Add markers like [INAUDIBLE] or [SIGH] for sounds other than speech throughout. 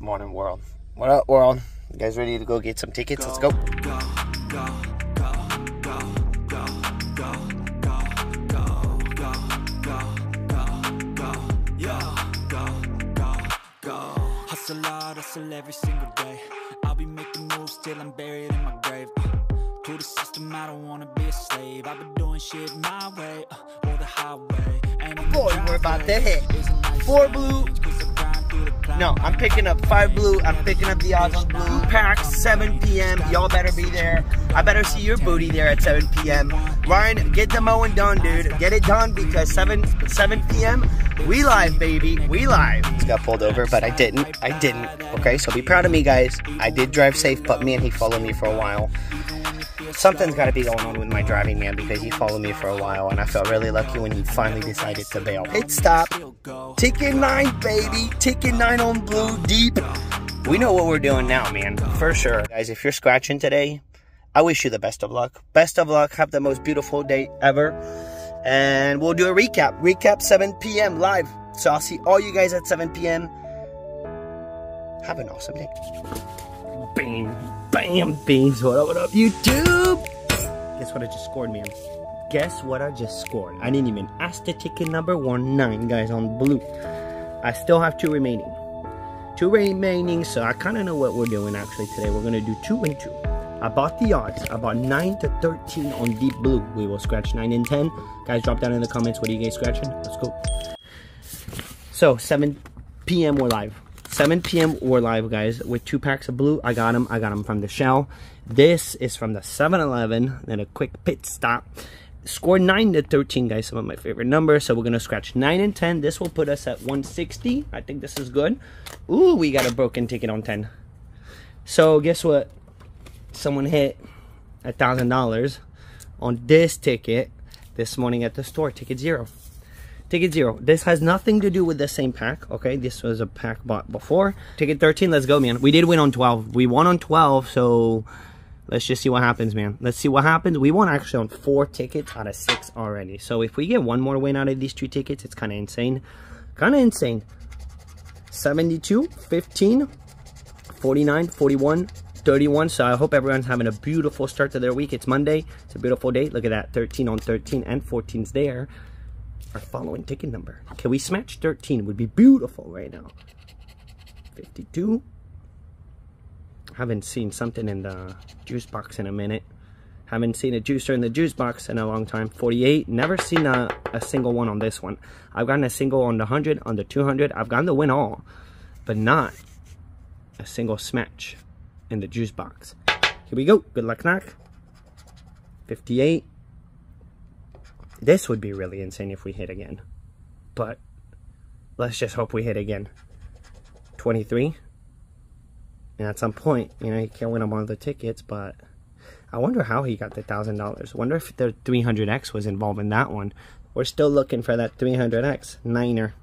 Morning world. What up world? You guys ready to go get some tickets? Let's go. go, go. Hustle hard, hustle every single day. I'll be making moves till I'm buried in my grave. Uh, to the system, I don't wanna be a slave. I've been doing shit my way, uh, or the highway. And in the Boy, we're about to driveway hit is a nice four blue. No, I'm picking up five blue. I'm picking up the odds on blue. Pack 7 p.m. Y'all better be there. I better see your booty there at 7 p.m. Ryan, get the mowing done, dude. Get it done because 7 7 p.m. We live, baby. We live. Just got pulled over, but I didn't. I didn't. Okay, so be proud of me, guys. I did drive safe, but me and he followed me for a while. Something's got to be going on with my driving, man, because he followed me for a while, and I felt really lucky when he finally decided to bail. Pit stop. Ticket 9, baby. Ticket 9 on blue, deep. We know what we're doing now, man. For sure. Guys, if you're scratching today, I wish you the best of luck. Best of luck. Have the most beautiful day ever. And we'll do a recap. Recap 7 p.m. live. So I'll see all you guys at 7 p.m. Have an awesome day. Bam, bam, beans. What up, what up, YouTube? Guess what I just scored, man? Guess what I just scored? I didn't even ask the ticket number one nine, guys, on blue. I still have two remaining. Two remaining, so I kind of know what we're doing actually today. We're gonna do two and two. I bought the odds. I bought 9 to 13 on deep blue. We will scratch 9 and 10. Guys, drop down in the comments. What are you guys scratching? Let's go. So, 7 p.m. we're live. 7 p.m. we're live, guys, with two packs of blue. I got them. I got them from the shell. This is from the 7-Eleven. Then a quick pit stop. Score 9 to 13, guys. Some of my favorite numbers. So we're going to scratch 9 and 10. This will put us at 160. I think this is good. Ooh, we got a broken ticket on 10. So guess what? Someone hit a thousand dollars on this ticket this morning at the store. Ticket zero. Ticket zero. This has nothing to do with the same pack. Okay, this was a pack bought before. Ticket 13. Let's go, man. We did win on 12. We won on 12, so let's just see what happens, man. Let's see what happens. We won actually on four tickets out of six already. So if we get one more win out of these two tickets, it's kind of insane. Kind of insane. 72, 15, 49, 41, 31. So I hope everyone's having a beautiful start to their week. It's Monday. It's a beautiful day. Look at that. 13 on 13 and 14's there. Our following ticket number. Can we smash 13? Would be beautiful right now. 52. Haven't seen something in the juice box in a minute. Haven't seen a juicer in the juice box in a long time. 48. Never seen a, a single one on this one. I've gotten a single on the 100, on the 200. I've gotten the win all, but not a single smash in the juice box. Here we go. Good luck, knock. 58. This would be really insane if we hit again. But let's just hope we hit again. 23. And at some point, you know, he can't win on one of the tickets, but I wonder how he got the $1,000. wonder if the 300X was involved in that one. We're still looking for that 300X. Niner.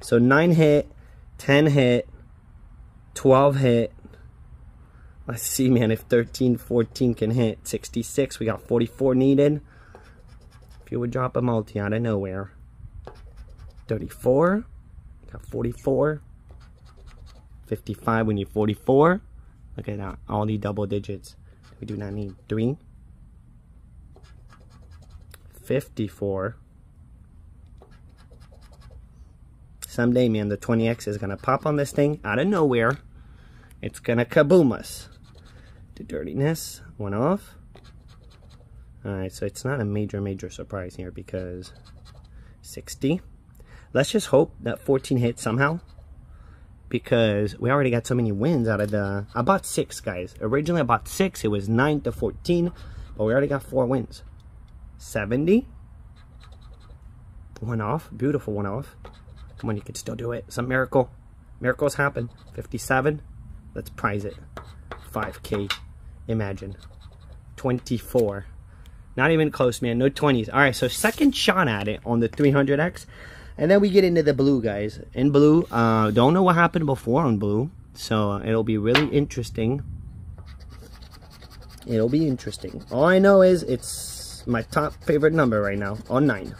So 9 hit, 10 hit, 12 hit. Let's see, man, if 13, 14 can hit. 66, we got 44 needed. You would drop a multi out of nowhere. 34, got 44. 55, we need 44. Look at that, all the double digits. We do not need 3. 54. Someday, man, the 20X is going to pop on this thing out of nowhere. It's going to kaboom us. The dirtiness went off. Alright, so it's not a major, major surprise here because 60. Let's just hope that 14 hits somehow. Because we already got so many wins out of the... I bought 6, guys. Originally, I bought 6. It was 9 to 14. But we already got 4 wins. 70. One off. Beautiful one off. Come on, you can still do it. Some miracle. Miracles happen. 57. Let's prize it. 5K. Imagine. 24. Not even close, man. No 20s. All right, so second shot at it on the 300X. And then we get into the blue, guys. In blue, uh, don't know what happened before on blue. So it'll be really interesting. It'll be interesting. All I know is it's my top favorite number right now on 9.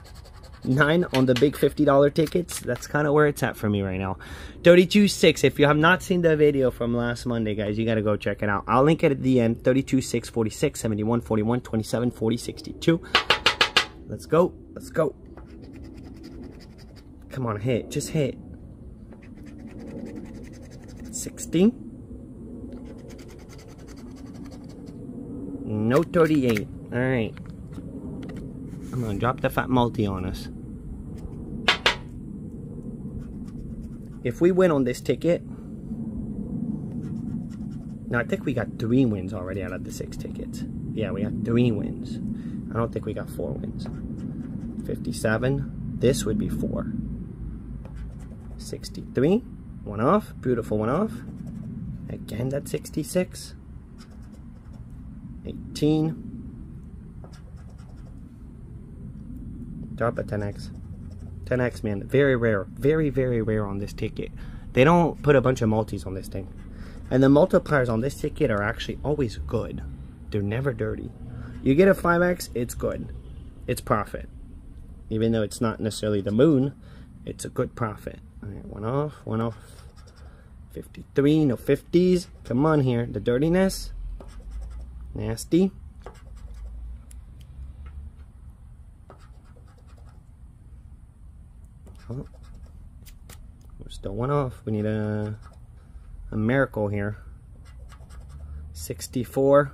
Nine on the big $50 tickets. That's kind of where it's at for me right now. 32.6. If you have not seen the video from last Monday, guys, you got to go check it out. I'll link it at the end. 32.6, 46, 71, 41, 27, 40, 62. Let's go. Let's go. Come on, hit. Just hit. 60. No 38. Alright. I'm gonna drop the fat multi on us. If we win on this ticket, now I think we got three wins already out of the six tickets. Yeah, we got three wins. I don't think we got four wins. 57. This would be four. 63. One off. Beautiful one off. Again, that's 66. 18. Drop a 10x. 10x, man. Very rare. Very, very rare on this ticket. They don't put a bunch of multis on this thing. And the multipliers on this ticket are actually always good. They're never dirty. You get a 5x, it's good. It's profit. Even though it's not necessarily the moon, it's a good profit. All right, one off, one off. 53, no 50s. Come on here. The dirtiness. Nasty. Oh. We're still one off. We need a, a miracle here. 64.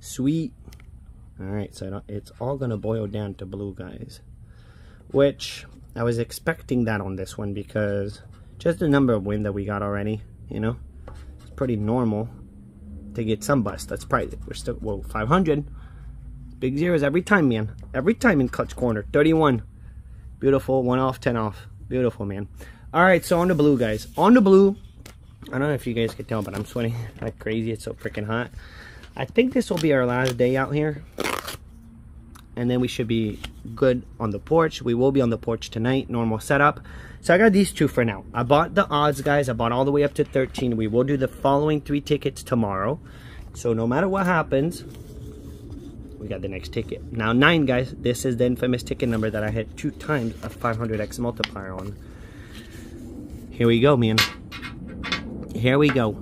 Sweet. Alright, so it's all going to boil down to blue, guys. Which, I was expecting that on this one because just the number of win that we got already, you know, it's pretty normal to get some bust. That's probably, we're still, well, 500. Big zeros every time, man. Every time in clutch corner. 31. Beautiful. One off, 10 off. Beautiful, man. All right, so on the blue, guys. On the blue, I don't know if you guys can tell, but I'm sweating [LAUGHS] like crazy. It's so freaking hot. I think this will be our last day out here. And then we should be good on the porch. We will be on the porch tonight, normal setup. So I got these two for now. I bought the odds, guys. I bought all the way up to 13. We will do the following three tickets tomorrow. So no matter what happens, we got the next ticket. Now nine, guys. This is the infamous ticket number that I hit two times a 500x multiplier on. Here we go, man. Here we go.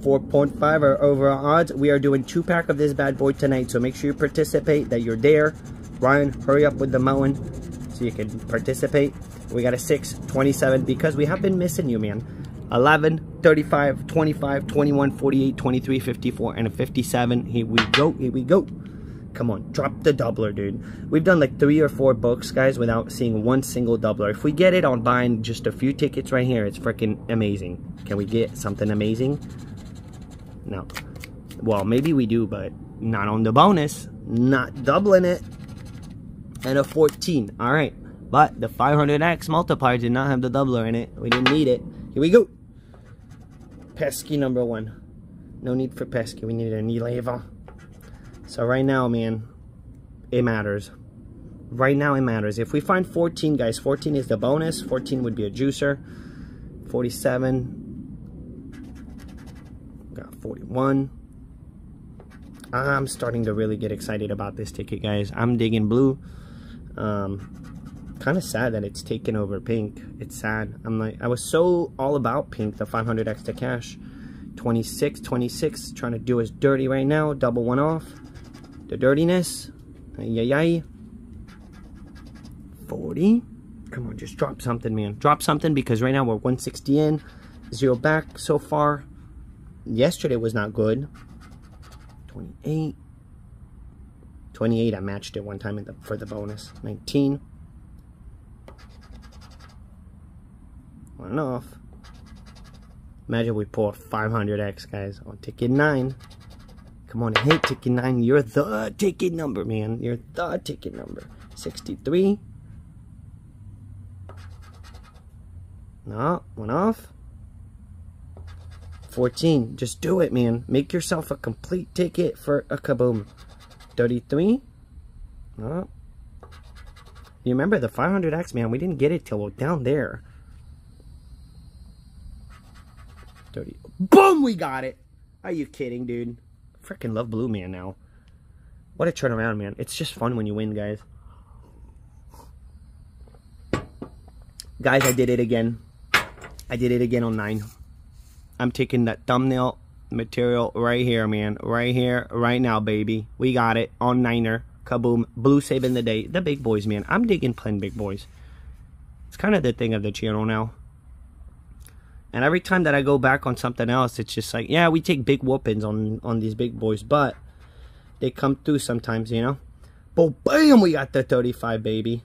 4.5 are overall odds. We are doing two pack of this bad boy tonight, so make sure you participate, that you're there. Ryan, hurry up with the mountain so you can participate. We got a 6, 27, because we have been missing you, man. 11, 35, 25, 21, 48, 23, 54, and a 57. Here we go, here we go. Come on, drop the doubler, dude. We've done like three or four books, guys, without seeing one single doubler. If we get it on buying just a few tickets right here, it's freaking amazing. Can we get something amazing? No. Well, maybe we do, but not on the bonus. Not doubling it. And a 14. All right. But the 500x multiplier did not have the doubler in it. We didn't need it. Here we go pesky number one. No need for pesky. We need a Nileva. So right now, man, it matters. Right now, it matters. If we find 14, guys, 14 is the bonus. 14 would be a juicer. 47. Got 41. I'm starting to really get excited about this ticket, guys. I'm digging blue. Um, kind of sad that it's taken over pink. It's sad. I'm like, I was so all about pink, the 500 extra cash. 26, 26, trying to do us dirty right now. Double one off. The dirtiness. Yay, yay. 40. Come on, just drop something, man. Drop something because right now we're 160 in. Zero back so far. Yesterday was not good. 28. 28, I matched it one time the, for the bonus. 19. One off. Imagine we pull 500x, guys, on ticket 9. Come on, hit ticket 9. You're the ticket number, man. You're the ticket number. 63. No, one off. 14. Just do it, man. Make yourself a complete ticket for a kaboom. 33. No. You remember the 500X, man, we didn't get it till down there. 30. Boom, we got it. Are you kidding, dude? Freaking love Blue Man now. What a turnaround, man. It's just fun when you win, guys. Guys, I did it again. I did it again on 9. I'm taking that thumbnail material right here, man. Right here, right now, baby. We got it on Niner. Kaboom. Blue saving the day. The big boys, man. I'm digging playing big boys. It's kind of the thing of the channel now. And every time that I go back on something else, it's just like, yeah, we take big whoopings on, on these big boys, but they come through sometimes, you know? But bam, we got the 35, baby.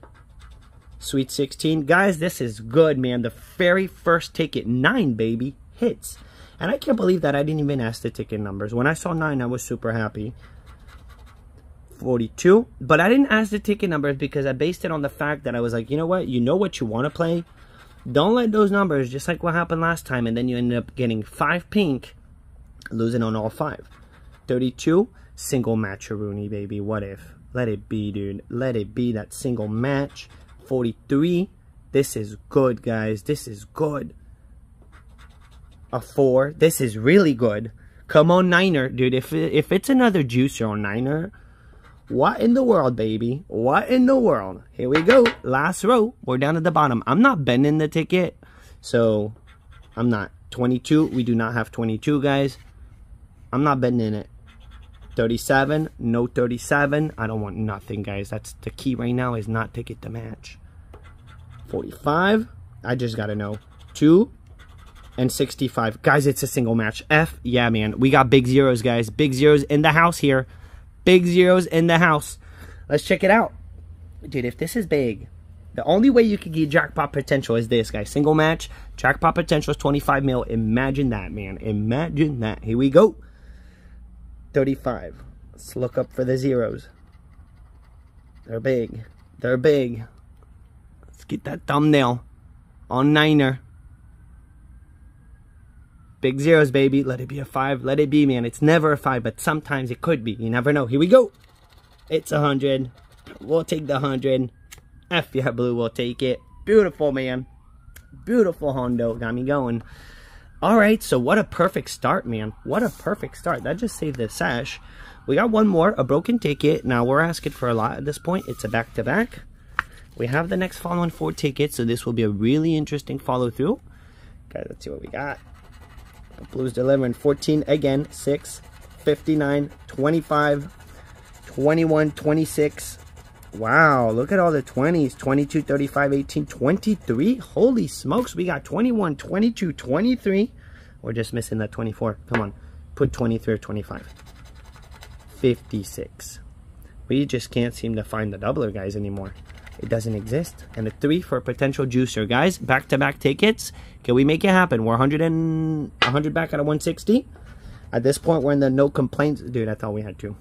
Sweet 16. Guys, this is good, man. The very first ticket, 9, baby, hits. And I can't believe that I didn't even ask the ticket numbers. When I saw 9, I was super happy. 42. But I didn't ask the ticket numbers because I based it on the fact that I was like, you know what? You know what you want to play. Don't let those numbers, just like what happened last time, and then you end up getting 5 pink, losing on all 5. 32. Single match Rooney, baby. What if? Let it be, dude. Let it be that single match. 43. This is good, guys. This is good. A 4. This is really good. Come on, Niner. Dude, if, if it's another juicer on Niner, what in the world, baby? What in the world? Here we go. Last row. We're down at the bottom. I'm not bending the ticket. So, I'm not. 22. We do not have 22, guys. I'm not bending it. 37. No 37. I don't want nothing, guys. That's the key right now is not ticket to match. 45. I just got to know. 2 and 65. Guys, it's a single match. F. Yeah, man. We got big zeros, guys. Big zeros in the house here. Big zeros in the house. Let's check it out. Dude, if this is big, the only way you could get jackpot potential is this, guys. Single match, jackpot potential is 25 mil. Imagine that, man. Imagine that. Here we go. 35. Let's look up for the zeros. They're big. They're big. Let's get that thumbnail on Niner. Big zeros, baby. Let it be a five. Let it be, man. It's never a five, but sometimes it could be. You never know. Here we go. It's a hundred. We'll take the hundred. F yeah, blue. We'll take it. Beautiful, man. Beautiful Hondo. Got me going. All right, so what a perfect start, man. What a perfect start. That just saved the sash. We got one more, a broken ticket. Now, we're asking for a lot at this point. It's a back-to-back. -back. We have the next following four tickets, so this will be a really interesting follow-through. Okay, let's see what we got. Blues delivering 14 again, 6, 59, 25, 21, 26. Wow, look at all the 20s. 22, 35, 18, 23. Holy smokes, we got 21, 22, 23. We're just missing that 24. Come on, put 23 or 25. 56. We just can't seem to find the doubler, guys, anymore. It doesn't exist. And a 3 for a potential juicer. Guys, back-to-back -back tickets. Can we make it happen? We're 100 and 100 back out of 160. At this point, we're in the no complaints. Dude, I thought we had two.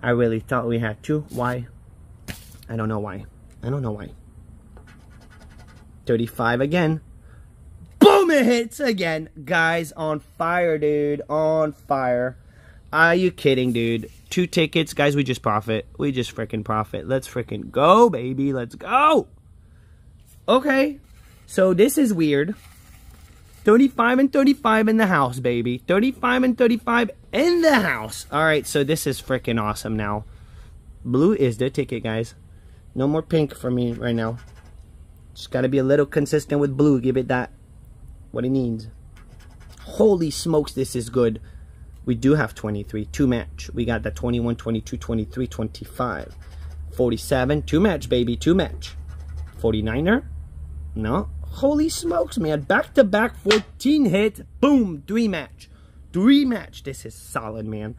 I really thought we had two. Why? I don't know why. I don't know why. 35 again. Boom, it hits again. Guys, on fire, dude. On fire. Are you kidding, dude? Two tickets. Guys, we just profit. We just freaking profit. Let's freaking go, baby. Let's go. Okay. So this is weird. 35 and 35 in the house, baby. 35 and 35 in the house. All right, so this is freaking awesome now. Blue is the ticket, guys. No more pink for me right now. Just got to be a little consistent with blue. Give it that. What it needs. Holy smokes, this is good. We do have 23, two match. We got the 21, 22, 23, 25. 47, two match, baby, two match. 49er? No. Holy smokes, man. Back to back 14 hit. Boom, three match. Three match. This is solid, man.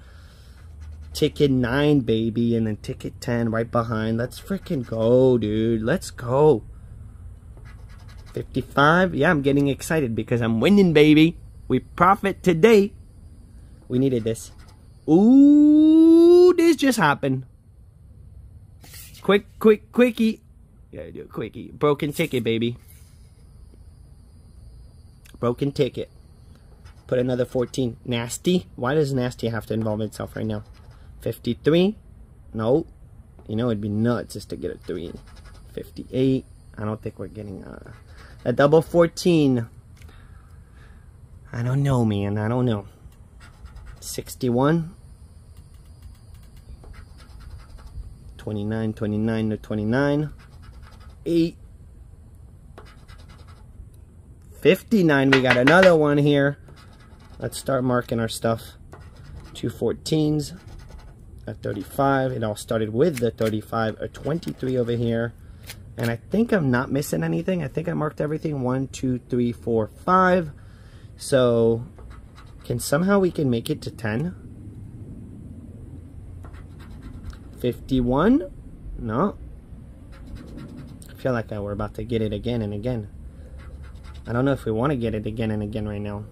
Ticket 9, baby, and then ticket 10 right behind. Let's freaking go, dude. Let's go. 55. Yeah, I'm getting excited because I'm winning, baby. We profit today. We needed this. Ooh, this just happened. Quick, quick, quickie. Yeah, do a quickie. Broken ticket, baby. Broken ticket. Put another 14. Nasty. Why does Nasty have to involve itself right now? 53. No. You know, it'd be nuts just to get a 3. 58. I don't think we're getting uh, a double 14. I don't know, man. I don't know. 61. 29, 29 to 29. 8. 59. We got another one here. Let's start marking our stuff. Two 14s. A 35. It all started with the 35. A 23 over here. And I think I'm not missing anything. I think I marked everything. One, two, three, four, five. So, can somehow we can make it to 10? 51? No. I feel like I, we're about to get it again and again. I don't know if we want to get it again and again right now.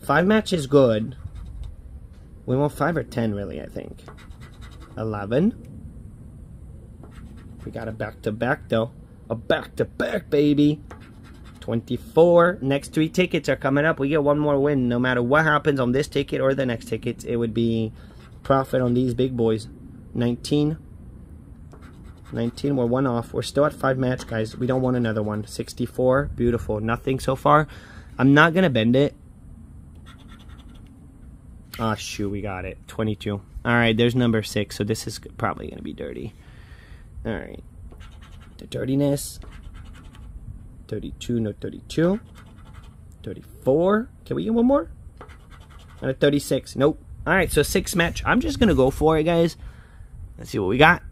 Five match is good. We want five or ten, really, I think. 11. We got a back-to-back, -back, though. A back-to-back, -back, baby. 24. Next three tickets are coming up. We get one more win. No matter what happens on this ticket or the next tickets, it would be profit on these big boys. 19. 19, we're one off. We're still at five match, guys. We don't want another one. 64, beautiful. Nothing so far. I'm not going to bend it. Ah, oh, shoot, we got it. 22. All right, there's number six, so this is probably going to be dirty. All right. The dirtiness. 32, no 32. 34. Can we get one more? And a 36. Nope. All right, so six match. I'm just going to go for it, guys. Let's see what we got.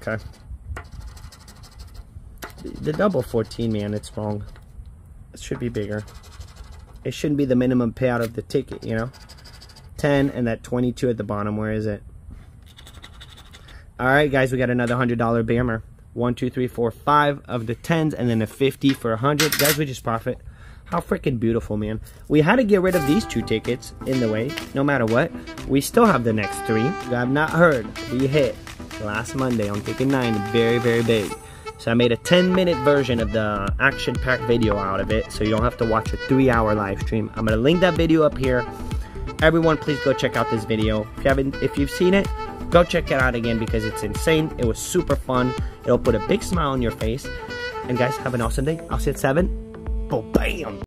Okay. The double 14, man, it's wrong. It should be bigger. It shouldn't be the minimum payout of the ticket, you know? 10 and that 22 at the bottom. Where is it? All right, guys, we got another $100 Bammer. One, two, three, four, five of the 10s and then a 50 for 100. Guys, we just profit. How freaking beautiful, man. We had to get rid of these two tickets in the way, no matter what. We still have the next three. You have not heard. We hit last Monday on Ticket 9, very, very big. So I made a 10 minute version of the action pack video out of it, so you don't have to watch a three hour live stream. I'm gonna link that video up here. Everyone, please go check out this video. If you haven't, if you've seen it, go check it out again because it's insane. It was super fun. It'll put a big smile on your face. And guys, have an awesome day. I'll see you at 7. Boom, bam!